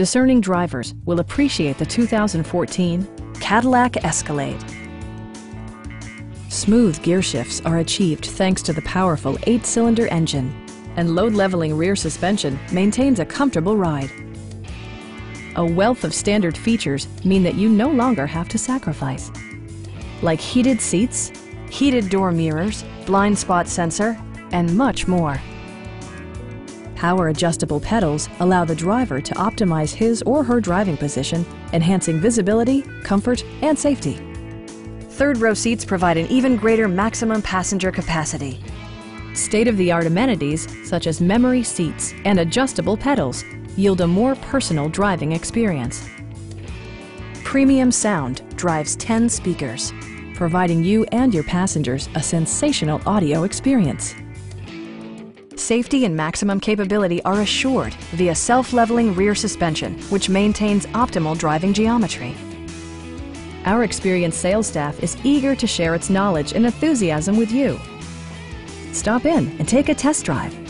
discerning drivers will appreciate the 2014 Cadillac Escalade. Smooth gear shifts are achieved thanks to the powerful eight-cylinder engine, and load-leveling rear suspension maintains a comfortable ride. A wealth of standard features mean that you no longer have to sacrifice, like heated seats, heated door mirrors, blind spot sensor, and much more. Power adjustable pedals allow the driver to optimize his or her driving position, enhancing visibility, comfort, and safety. Third row seats provide an even greater maximum passenger capacity. State-of-the-art amenities such as memory seats and adjustable pedals yield a more personal driving experience. Premium sound drives 10 speakers, providing you and your passengers a sensational audio experience. Safety and maximum capability are assured via self-leveling rear suspension, which maintains optimal driving geometry. Our experienced sales staff is eager to share its knowledge and enthusiasm with you. Stop in and take a test drive.